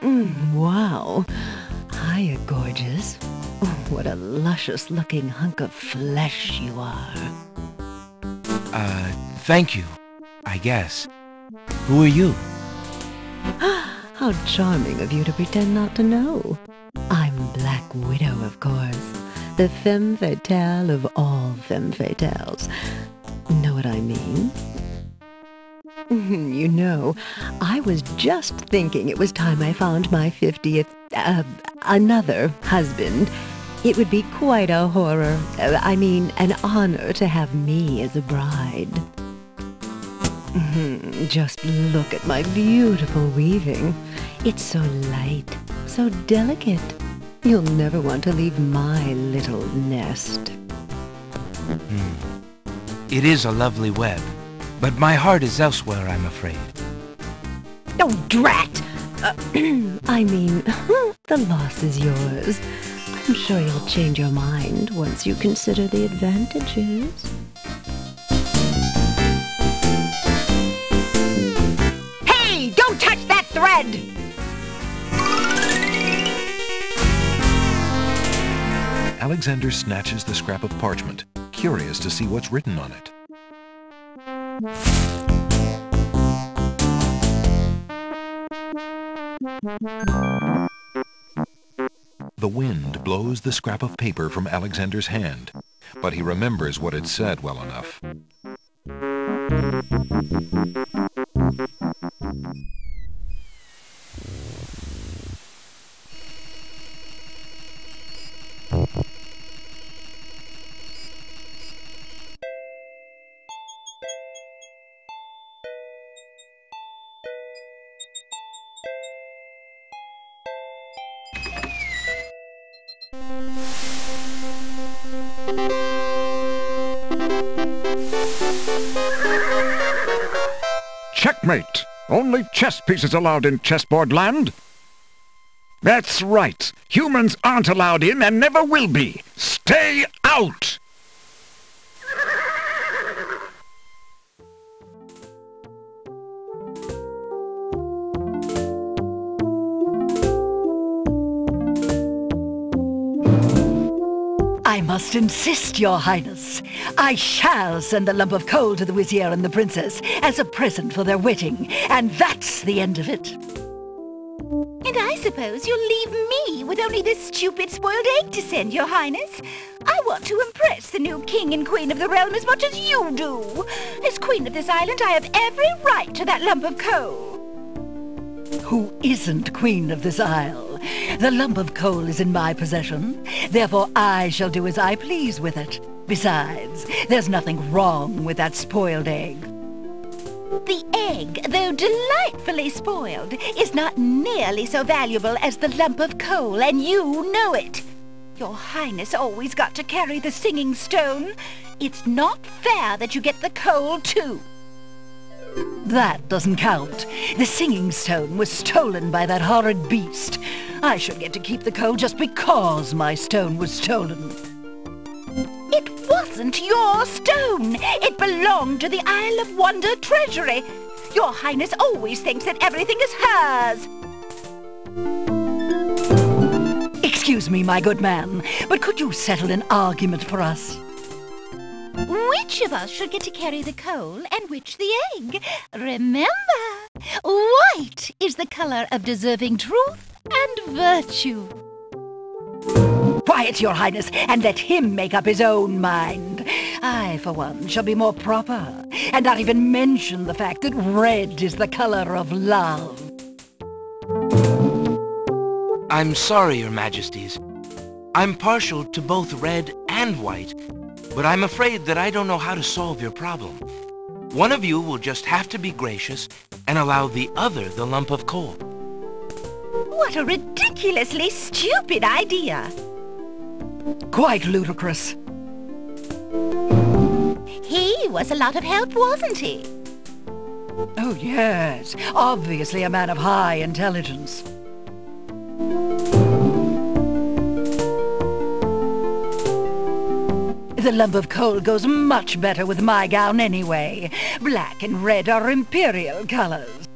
Mm, wow. Hiya, gorgeous. Oh, what a luscious-looking hunk of flesh you are. Uh, thank you, I guess. Who are you? How charming of you to pretend not to know. I'm Black Widow, of course. The femme fatale of all femme fatales. Know what I mean? You know, I was just thinking it was time I found my 50th, uh, another husband. It would be quite a horror, uh, I mean, an honor to have me as a bride. Mhm, Just look at my beautiful weaving. It's so light, so delicate. You'll never want to leave my little nest. It is a lovely web, but my heart is elsewhere, I'm afraid. Oh, drat! Uh, I mean, the loss is yours. I'm sure you'll change your mind once you consider the advantages. Hey, don't touch that thread! Alexander snatches the scrap of parchment, curious to see what's written on it. The wind blows the scrap of paper from Alexander's hand, but he remembers what it said well enough. Checkmate! Only chess pieces allowed in chessboard land. That's right. Humans aren't allowed in and never will be. Stay out! Must insist, Your Highness. I shall send the lump of coal to the Vizier and the Princess as a present for their wedding, and that's the end of it. And I suppose you'll leave me with only this stupid spoiled egg to send, Your Highness. I want to impress the new king and queen of the realm as much as you do. As queen of this island, I have every right to that lump of coal. Who isn't queen of this isle? The lump of coal is in my possession. Therefore, I shall do as I please with it. Besides, there's nothing wrong with that spoiled egg. The egg, though delightfully spoiled, is not nearly so valuable as the lump of coal, and you know it. Your Highness always got to carry the singing stone. It's not fair that you get the coal, too. That doesn't count. The singing stone was stolen by that horrid beast. I should get to keep the coal just because my stone was stolen. It wasn't your stone. It belonged to the Isle of Wonder treasury. Your Highness always thinks that everything is hers. Excuse me, my good man, but could you settle an argument for us? Which of us should get to carry the coal and which the egg? Remember, white is the color of deserving truth and virtue. Quiet, your highness, and let him make up his own mind. I, for one, shall be more proper, and not even mention the fact that red is the color of love. I'm sorry, Your Majesties. I'm partial to both red and white, but I'm afraid that I don't know how to solve your problem. One of you will just have to be gracious and allow the other the lump of coal. What a ridiculously stupid idea. Quite ludicrous. He was a lot of help, wasn't he? Oh, yes. Obviously a man of high intelligence. The lump of coal goes much better with my gown anyway. Black and red are imperial colors.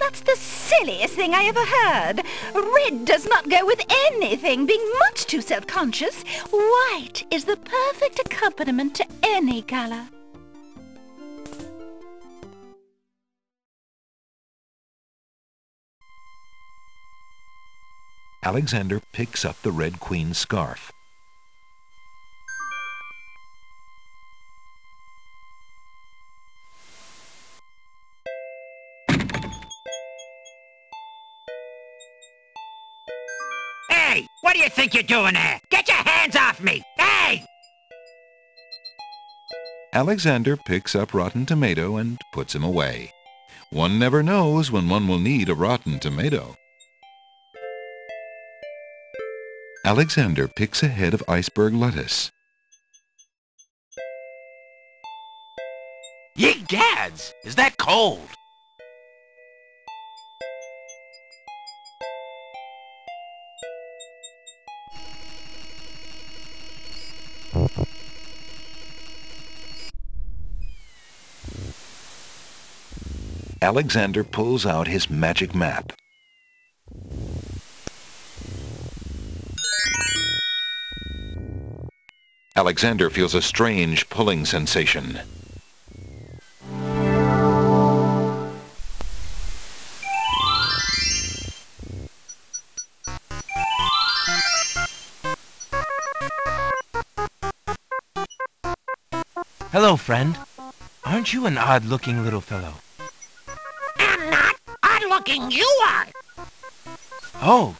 That's the silliest thing I ever heard. Red does not go with anything, being much too self-conscious. White is the perfect accompaniment to any color. Alexander picks up the Red Queen's scarf. Hey, what do you think you're doing there? Get your hands off me! Hey! Alexander picks up Rotten Tomato and puts him away. One never knows when one will need a rotten tomato. Alexander picks a head of iceberg lettuce. Ye gads! Is that cold? Alexander pulls out his magic map. Alexander feels a strange pulling sensation. Hello, friend. Aren't you an odd-looking little fellow? I'm not odd-looking, you are! Oh,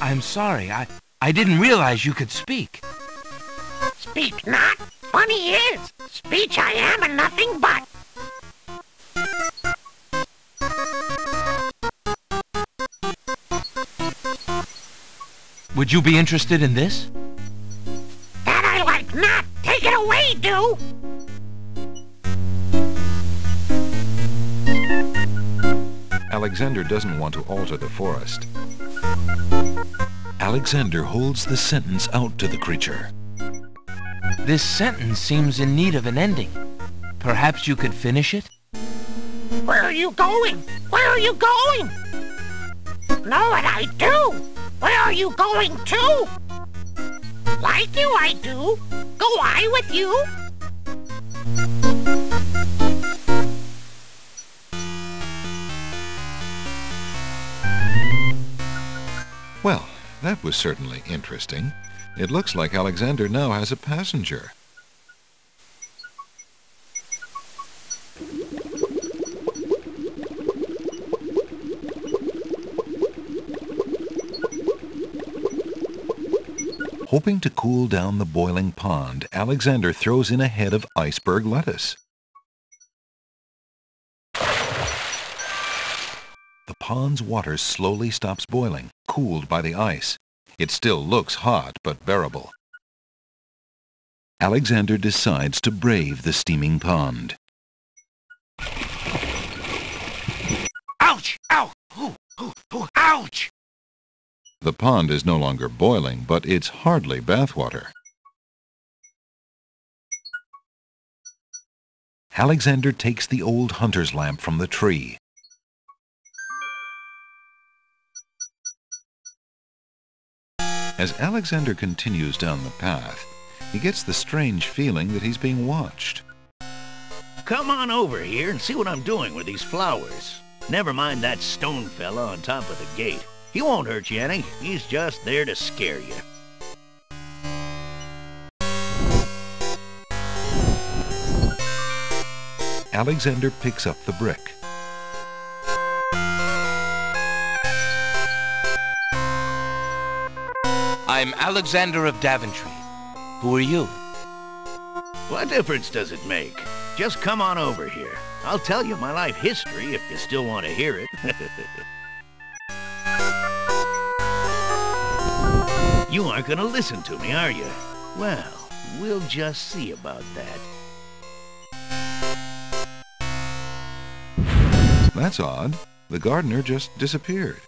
I'm sorry. I, I didn't realize you could speak. Speak not. Funny is, speech I am and nothing but. Would you be interested in this? That I like not. Take it away, do. Alexander doesn't want to alter the forest. Alexander holds the sentence out to the creature. This sentence seems in need of an ending. Perhaps you could finish it? Where are you going? Where are you going? Know what I do? Where are you going to? Like you I do. Go I with you. That was certainly interesting. It looks like Alexander now has a passenger. Hoping to cool down the boiling pond, Alexander throws in a head of iceberg lettuce. The pond's water slowly stops boiling, cooled by the ice. It still looks hot, but bearable. Alexander decides to brave the steaming pond. Ouch! Ow! Ooh, ooh, ooh, ouch! The pond is no longer boiling, but it's hardly bathwater. Alexander takes the old hunter's lamp from the tree. As Alexander continues down the path, he gets the strange feeling that he's being watched. Come on over here and see what I'm doing with these flowers. Never mind that stone fella on top of the gate. He won't hurt you any. He's just there to scare you. Alexander picks up the brick. I'm Alexander of Daventry. Who are you? What difference does it make? Just come on over here. I'll tell you my life history if you still want to hear it. you aren't going to listen to me, are you? Well, we'll just see about that. That's odd. The gardener just disappeared.